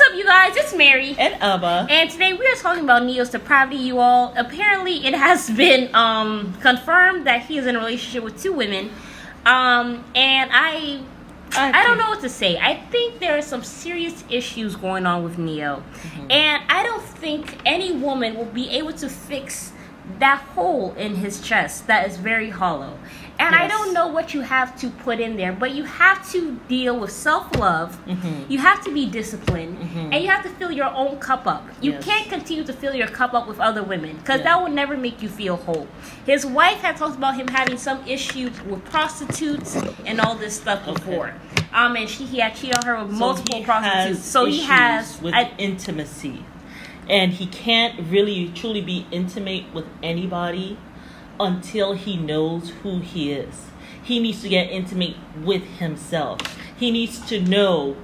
up, you guys? It's Mary. And Ama. And today we are talking about Ne-Yo's depravity, you all. Apparently, it has been um, confirmed that he is in a relationship with two women. Um, and I. I, I don't know what to say. I think there are some serious issues going on with Ne-Yo. Mm-hmm. And I don't think any woman will be able to fix that hole in his chest that is very hollow. And yes. I don't know what you have to put in there, but you have to deal with self love. Mm-hmm. You have to be disciplined, mm-hmm. and you have to fill your own cup up. You yes. can't continue to fill your cup up with other women because yeah. that will never make you feel whole. His wife had talked about him having some issue with prostitutes and all this stuff before. Okay. Um, and she he had cheated on her with so multiple prostitutes. So he has with I, intimacy, and he can't really truly be intimate with anybody until he knows who he is. He needs to get intimate with himself. He needs to know,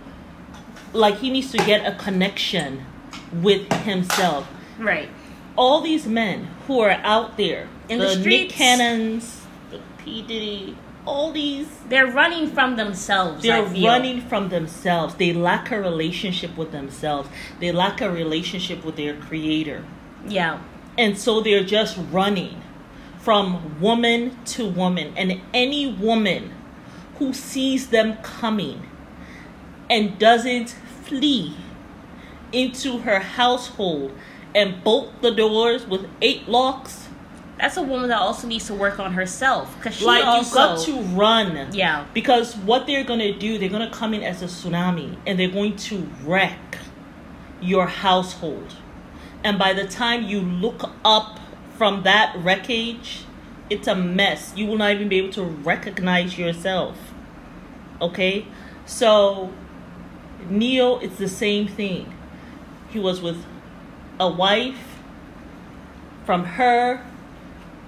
like, he needs to get a connection with himself. Right. All these men who are out there, in the, the streets, Nick Cannons, the P. Diddy, all these. They're running from themselves. They're running from themselves. They lack a relationship with themselves. They lack a relationship with their creator. Yeah. And so they're just running from woman to woman. And any woman who sees them coming and doesn't flee into her household and bolt the doors with eight locks. That's a woman that also needs to work on herself because like also, got to run. Yeah. Because what they're gonna do, they're gonna come in as a tsunami and they're going to wreck your household. And by the time you look up from that wreckage, it's a mess. You will not even be able to recognize yourself. Okay? So, Ne-Yo, it's the same thing. He was with a wife. From her,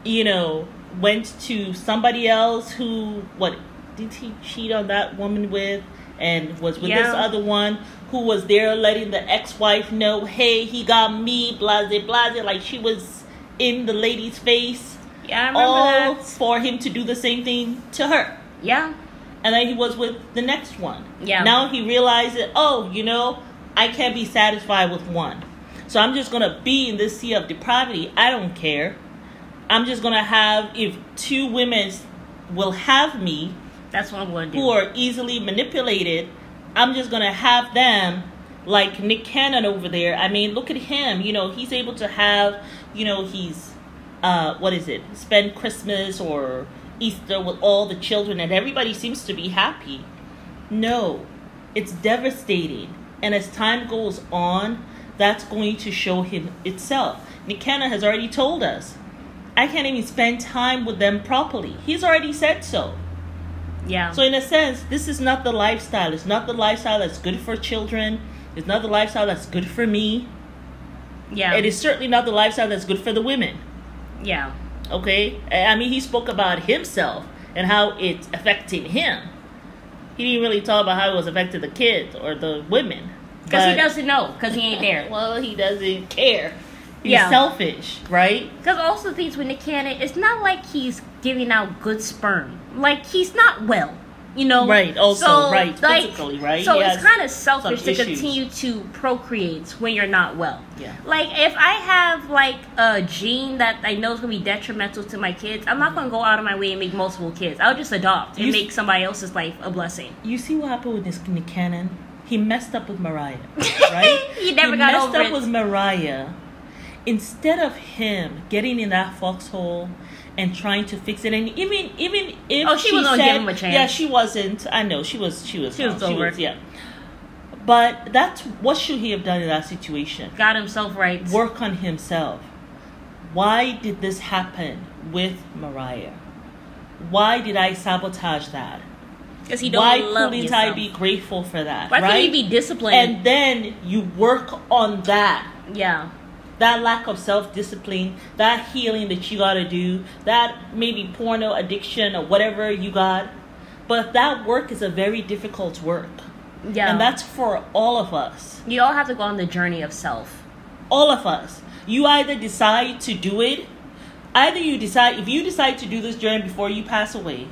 you know, went to somebody else who, what, did he cheat on that woman with? And was with yeah. this other one who was there letting the ex wife know, hey, he got me, blase, blase. Like she was in the lady's face. Yeah, I remember all that. for him to do the same thing to her. Yeah. And then he was with the next one. Yeah. Now he realized that, oh, you know, I can't be satisfied with one. So I'm just gonna be in this sea of depravity. I don't care. I'm just gonna have if two women will have me. That's what I'm gonna do. Who are easily manipulated. I'm just gonna have them like Nick Cannon over there. I mean, look at him. You know, he's able to have, you know, he's, uh, what is it? Spend Christmas or Easter with all the children, and everybody seems to be happy. No, it's devastating. And as time goes on, that's going to show him itself. Nick Cannon has already told us, I can't even spend time with them properly. He's already said so. Yeah. So in a sense, this is not the lifestyle. It's not the lifestyle that's good for children. It's not the lifestyle that's good for me. Yeah. It is certainly not the lifestyle that's good for the women. Yeah. Okay? I mean, he spoke about himself and how it's affecting him. He didn't really talk about how it was affecting the kids or the women. Because he doesn't know, because he ain't there. well, he doesn't care. He's yeah. selfish, right? Because also things with Nick Cannon, it's not like he's giving out good sperm. Like, he's not well you know? Right also so, right like, physically right? so it's kind of selfish to issues. continue to procreate when you're not well. Yeah. Like if i have like a gene that i know is going to be detrimental to my kids i'm not going to go out of my way and make multiple kids. I'll just adopt and you make somebody else's life a blessing. You see what happened with this nick cannon he messed up with mariah right? He never he got messed over up it. with mariah. Instead of him getting in that foxhole and trying to fix it. And even even if oh, she, she was said, give him a chance. Yeah, she wasn't. I know she was. She was. She was over. She was, yeah. But that's what should he have done in that situation? Got himself right. Work on himself. Why did this happen with Mariah? Why did I sabotage that? Because he don't Why love couldn't yourself. I be grateful for that? Why right? couldn't he be disciplined? And then you work on that. Yeah that lack of self discipline, that healing that you got to do, that maybe porno addiction or whatever you got. But that work is a very difficult work. Yeah. And that's for all of us. You all have to go on the journey of self. All of us. You either decide to do it, either you decide, if you decide to do this journey before you pass away,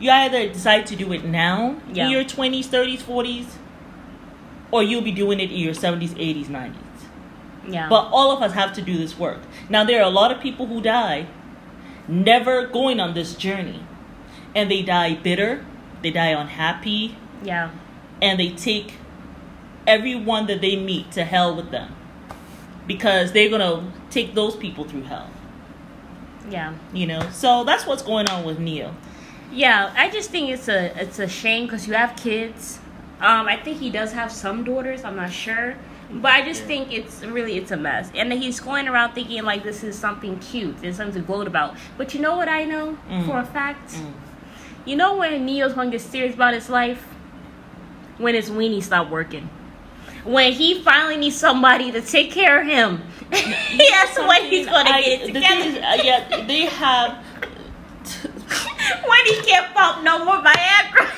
you either decide to do it now yeah. in your 20s, 30s, 40s, or you'll be doing it in your 70s, 80s, 90s. Yeah. But all of us have to do this work. Now, there are a lot of people who die never going on this journey. And they die bitter, they die unhappy, yeah. and they take everyone that they meet to hell with them. Because they're going to take those people through hell. Yeah. You know? So that's what's going on with Ne-Yo. Yeah, I just think it's a it's a shame because you have kids. Um, I think he does have some daughters. I'm not sure, but I just Yeah. think it's really it's a mess. And he's going around thinking like this is something cute, there's something to gloat about. But you know what I know Mm. for a fact? Mm. You know when Ne-Yo's gonna get serious about his life? When his weenie stop working. When he finally needs somebody to take care of him. That's when he's gonna I- get it the together. thing is, uh, yeah, they have. when he can't pump no more Viagra.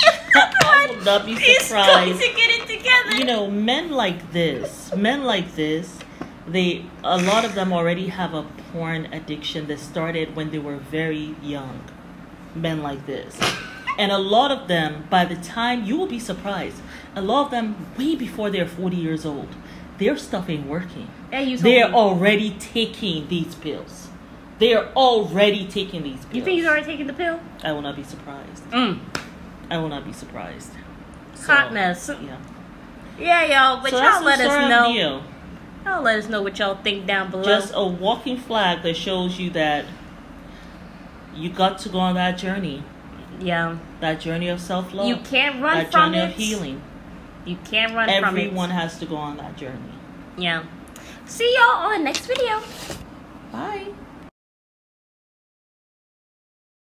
I will not be He's going surprised. to get it together. you know men like this men like this they a lot of them already have a porn addiction that started when they were very young men like this and a lot of them by the time you will be surprised a lot of them way before they're 40 years old their stuff ain't working Yeah, they're me. already taking these pills they are already taking these pills You think he's already taking the pill? i will not be surprised Mm. I will not be surprised Hot mess. yeah Yeah, y'all. But so y'all let us know. Y'all let us know what y'all think down below. just a walking flag that shows you that you got to go on that journey yeah. that journey of self-love You can't run that from journey it. of healing You can't run everyone from it. Everyone has to go on that journey. Yeah. See y'all on next video.